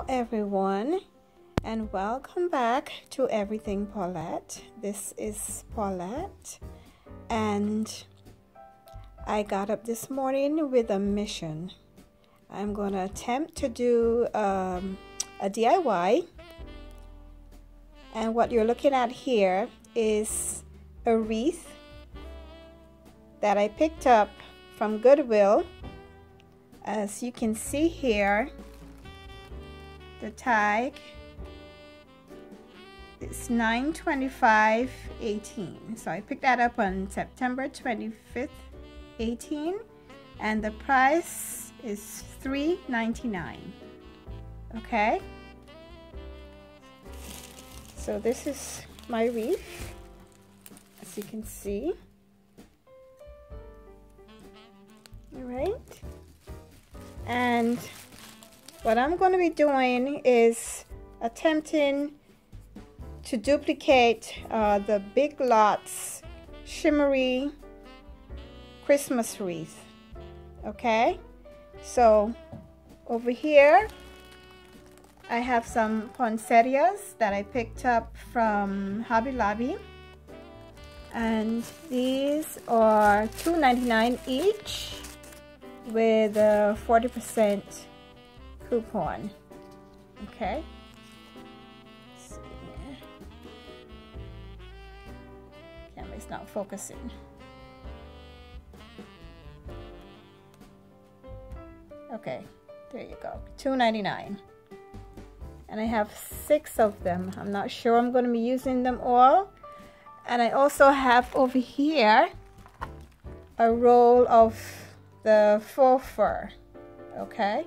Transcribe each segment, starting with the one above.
Hello everyone and welcome back to Everything Paulette. This is Paulette and I got up this morning with a mission. I'm going to attempt to do um, a DIY and what you're looking at here is a wreath that I picked up from Goodwill. As you can see here, the tag is 925.18 so I picked that up on September 25th 18 and the price is 3.99 okay? So this is my wreath as you can see. All right. And what I'm going to be doing is attempting to duplicate uh, the Big Lots shimmery Christmas wreath okay? So over here I have some poinsettias that I picked up from Hobby Lobby. And these are $2.99 each with a 40% coupon. Okay. Camera's not focusing. Okay, there you go. $2.99. And I have six of them. I'm not sure I'm going to be using them all. And I also have over here a roll of the faux fur. Okay.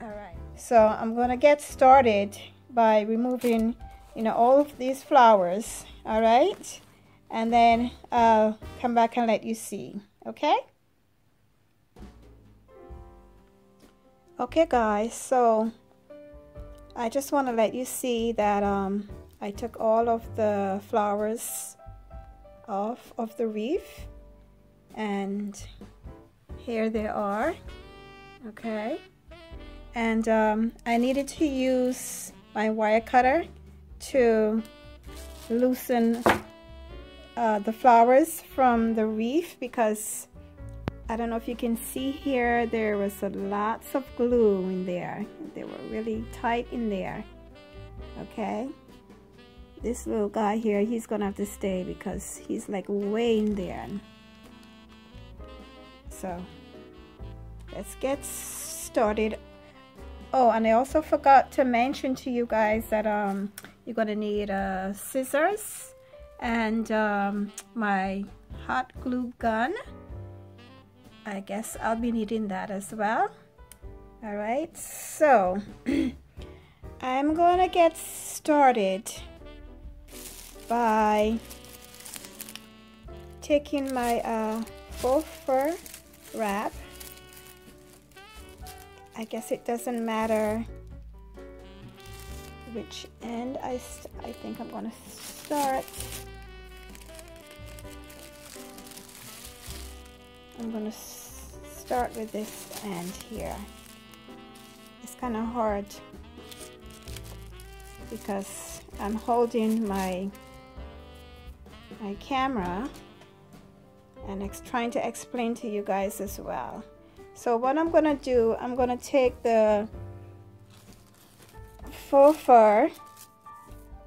All right. So I'm going to get started by removing, you know, all of these flowers. All right. And then I'll come back and let you see. Okay. Okay, guys. So I just want to let you see that um, I took all of the flowers off of the reef And here they are. Okay and um, I needed to use my wire cutter to loosen uh, the flowers from the wreath because I don't know if you can see here there was a lots of glue in there. They were really tight in there. Okay. This little guy here he's gonna have to stay because he's like way in there. So let's get started Oh, and I also forgot to mention to you guys that um, you're going to need uh, scissors and um, my hot glue gun. I guess I'll be needing that as well. All right, so I'm going to get started by taking my uh, faux fur wrap I guess it doesn't matter which end I, I think I'm going to start. I'm going to start with this end here. It's kind of hard because I'm holding my my camera and trying to explain to you guys as well. So what I'm gonna do, I'm gonna take the faux fur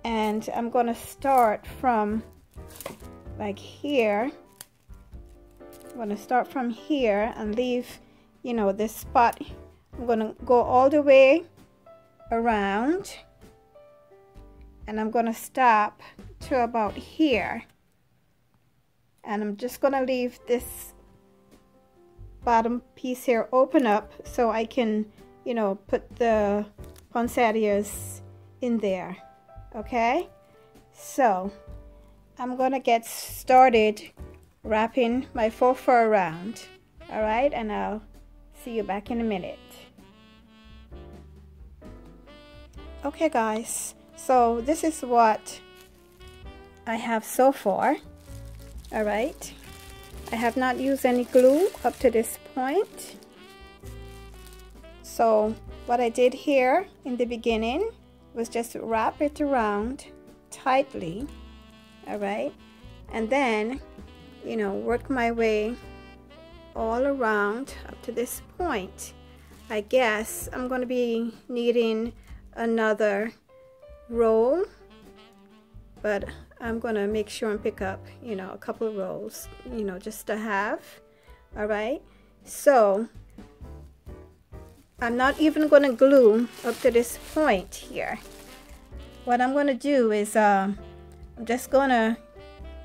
and I'm gonna start from like here. I'm gonna start from here and leave, you know, this spot. I'm gonna go all the way around and I'm gonna stop to about here and I'm just gonna leave this bottom piece here open up so I can you know put the poinsettias in there okay? So I'm gonna get started wrapping my faux fur around all right? And I'll see you back in a minute. Okay guys so this is what I have so far all right I have not used any glue up to this point. So what I did here in the beginning was just wrap it around tightly all right? And then you know work my way all around up to this point. I guess I'm going to be needing another roll but I'm gonna make sure and pick up you know a couple of rolls you know just to have all right? So I'm not even gonna glue up to this point here. What I'm gonna do is uh, I'm just gonna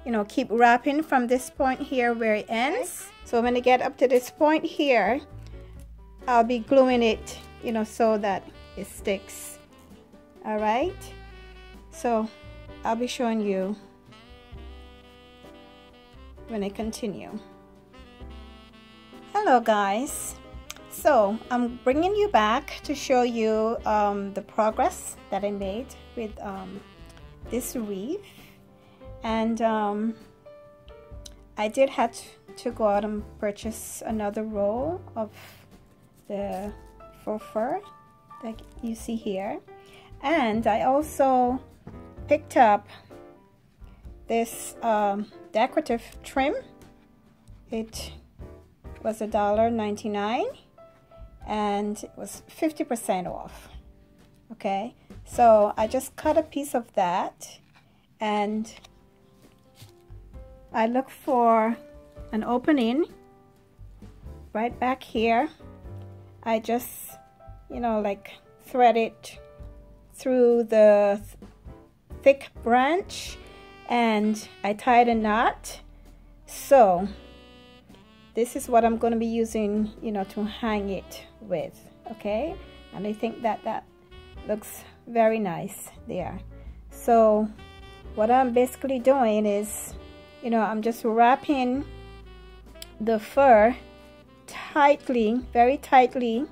you know keep wrapping from this point here where it ends. So when I get up to this point here I'll be gluing it you know so that it sticks all right? So I'll be showing you when I continue. Hello guys. So I'm bringing you back to show you um, the progress that I made with um, this wreath and um, I did have to go out and purchase another roll of the faux fur that you see here. And I also picked up this um, decorative trim. It was a dollar 99 and it was 50% off okay? So I just cut a piece of that and I look for an opening right back here. I just you know like thread it through the thick branch and I tied a knot. So this is what I'm going to be using you know to hang it with okay? And I think that that looks very nice there. So what I'm basically doing is you know I'm just wrapping the fur tightly very tightly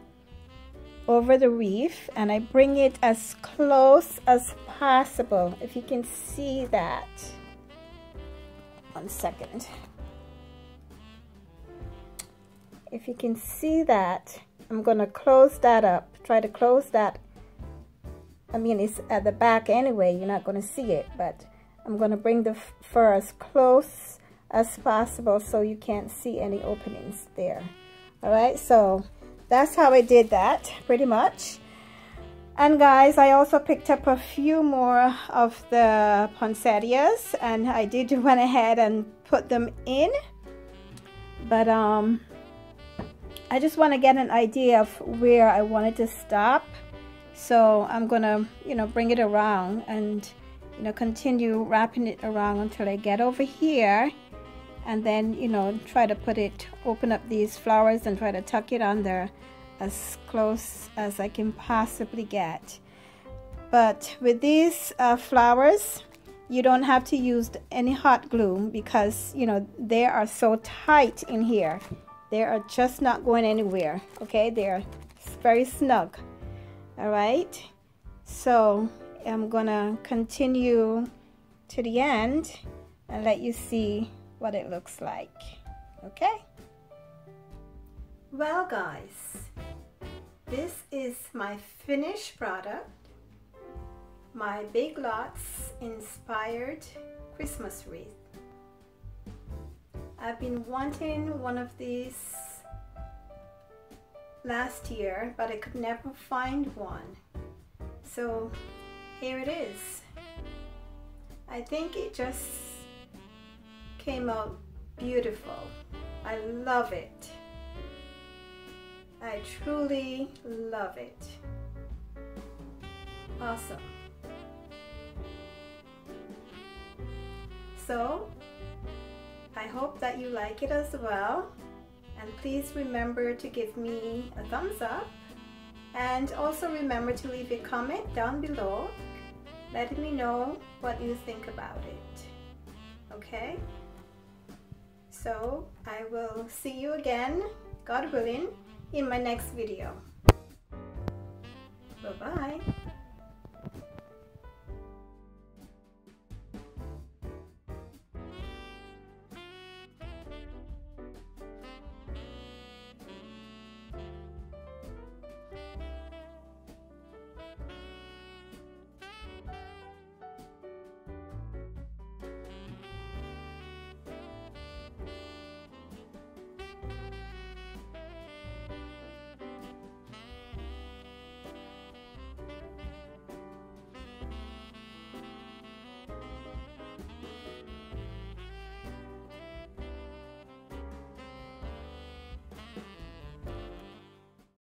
over the wreath and I bring it as close as possible if you can see that. One second. If you can see that I'm gonna close that up. Try to close that. I mean it's at the back anyway you're not gonna see it but I'm gonna bring the fur as close as possible so you can't see any openings there. All right so that's how I did that pretty much and guys I also picked up a few more of the poinsettias and I did went ahead and put them in. But um I just want to get an idea of where I wanted to stop. So I'm gonna you know bring it around and you know continue wrapping it around until I get over here. And then you know try to put it open up these flowers and try to tuck it under as close as I can possibly get. But with these uh, flowers you don't have to use any hot glue because you know they are so tight in here. They are just not going anywhere okay? They're very snug all right so I'm gonna continue to the end and let you see what it looks like okay? Well guys this is my finished product my Big Lots inspired Christmas wreath I've been wanting one of these last year but I could never find one so here it is I think it just came out beautiful. I love it. I truly love it. Awesome. So, I hope that you like it as well. And please remember to give me a thumbs up. And also remember to leave a comment down below letting me know what you think about it. Okay? So I will see you again, God willing, in my next video. Bye-bye.